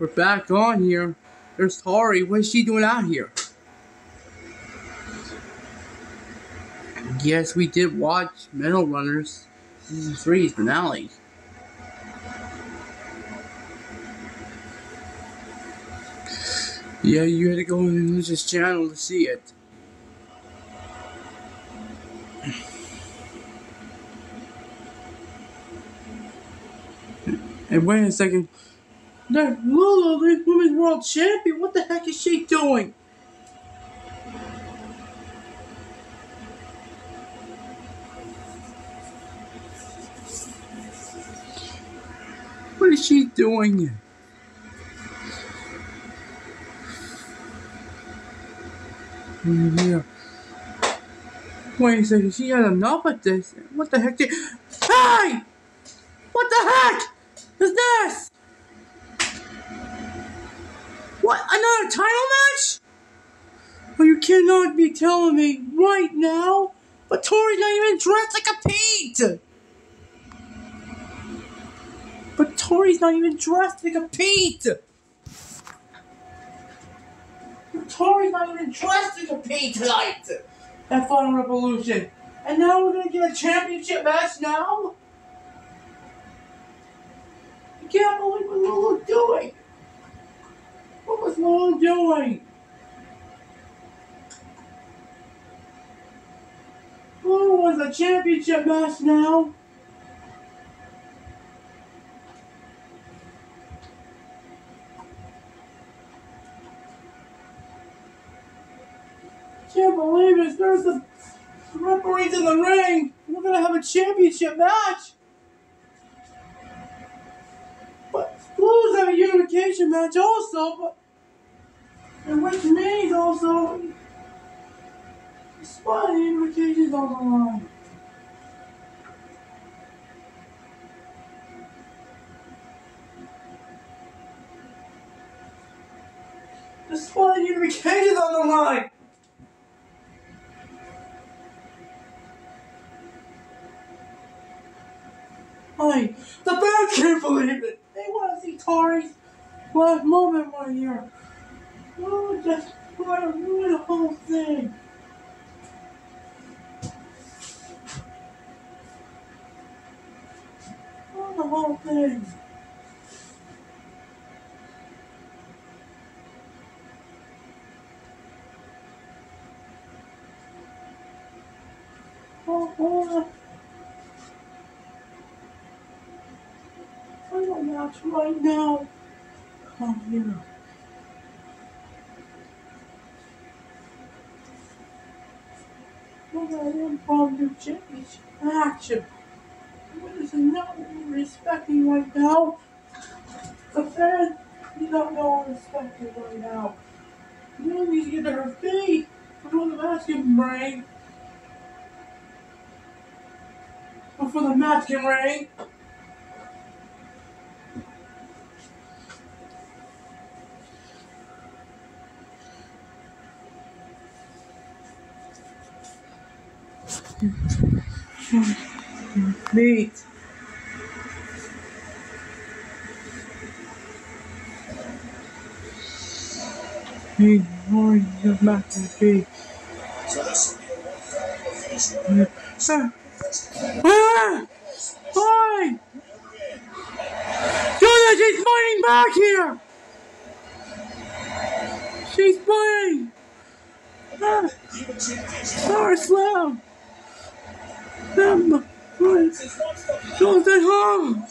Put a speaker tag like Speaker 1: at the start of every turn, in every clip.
Speaker 1: we're back on here. There's Tori. What is she doing out here? Yes, we did watch Metal Runners Season 3's finale. Yeah, you had to go on this channel to see it. And wait a second. That Lulu, the women's world champion, what the heck is she doing? What is she doing? Yeah. Wait a second, she had enough of this. What the heck did. Hey! What the heck is this? What? Another title match? Oh, you cannot be telling me right now. But Tori's not even dressed like a Pete. But Tori's not even dressed like a Pete. Tori's not even dressed like a Pete tonight. At Final Resolution. And now we're gonna get a championship match now? I can't believe what Lulu's doing. Was Lulu doing? Lulu wants a championship match now. Can't believe it. There's the referees in the ring. We're gonna have a championship match. But Blues have a unification match also, but and which means also spot unification's on the line. The spot unification's on the line. Hi, the band can't believe it. They want to see Tori's last moment right here. Oh, just want to ruin the whole thing. Ruin the whole thing. Oh, oh. Final match right now. Come here. Him from the championship action. What is not respecting right now? The fan, you don't know what respecting right now. You need to get to her feet before the can ring. Before the match can ring. Meat. Hey, morning, you're back to be. Sir. Ah! Hi! Julia, she's fighting back here! She's fighting! Ah! Star Slam! Them! Don't stay home!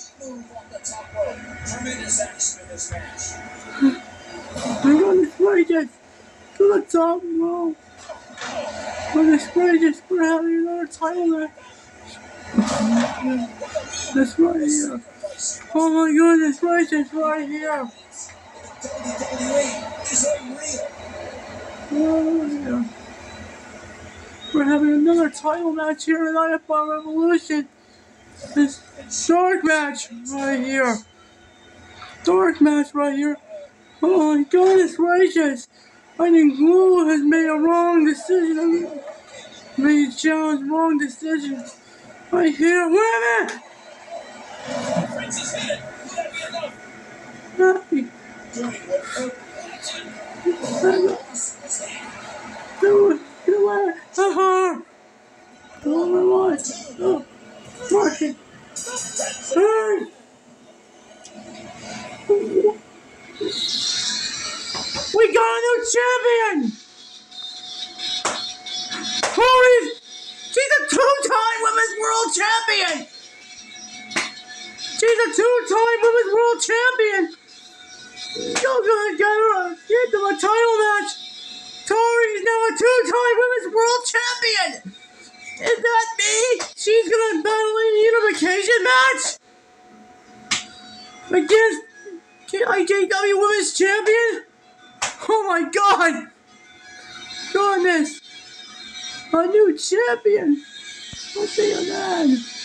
Speaker 2: This match.
Speaker 1: I'm on this to the top row. On this wages, we're having another match. This right here. Oh my goodness, wages right here.
Speaker 2: Is unreal.
Speaker 1: Oh, yeah. We're having another title match here at Bar Revolution. This dark match right here. Dark match right here. Oh my goodness gracious. I think Lulu has made a wrong decision. Made a challenge wrong decision. Right here. Wait a minute!
Speaker 2: Will that be enough?
Speaker 1: Hey.
Speaker 2: wondering what her
Speaker 1: Do do it. Uh-huh. Oh my God. Oh, Martin. Hey. We got a new champion! Holy! She's a two-time Women's World Champion! She's a two-time Women's World Champion! You're gonna get her a title match! Match? Against IJW Women's Champion? Oh my god! Goodness! A new champion! What's he on that?